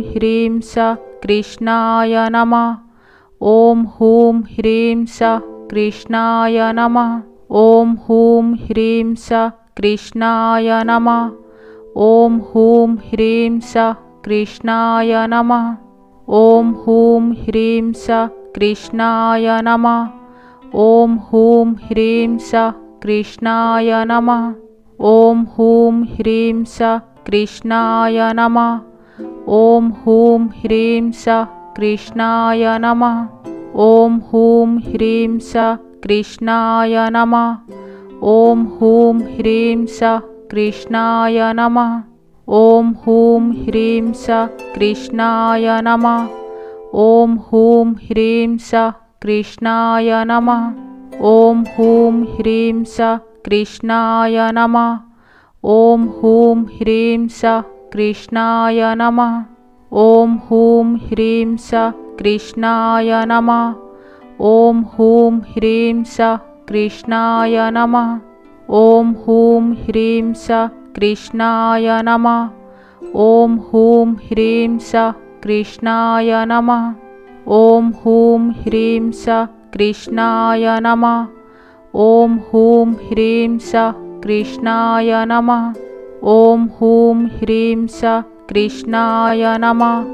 ह्रीं स कृष्णाय नमः। ॐ हूँ ह्रीं स कृष्णाय नमः। ॐ हूँ ह्रीं स कृष्णाय नमः। ॐ हूँ ह्रीं स कृष्णाय नमः। ॐ हूँ ह्रीं स कृष्णाय नमः। ॐ हूँ ह्रीं स कृष्णाय नमः। ॐ हूँ ह्रीं स कृष्णाय नमः। ॐ हूँ ह्रीं स कृष्णाय नमः। ॐ हूँ ह्रीं स कृष्णाय नमः। ॐ हूँ ह्रीं स कृष्णाय नमः। ॐ हूँ ह्रीं स कृष्णाय नमः। ॐ हूँ ह्रीं स कृष्णाय नमः। ॐ हूँ ह्रीं स कृष्णाय नमः। ॐ हूँ ह्रीं स कृष्णाय नमः। ॐ हूँ ह्रीं स कृष्णाय नमः। ॐ हूँ ह्रीं स कृष्णाय नमः। ॐ हूँ ह्रीं स कृष्णाय नमः। ॐ हूँ ह्रीं स कृष्णाय नमः। ॐ हूँ ह्रीं स कृष्णाय नमः। ॐ हूँ ह्रीं स कृष्णाय नमः। ॐ हूं ह्रीं स कृष्णाय नमः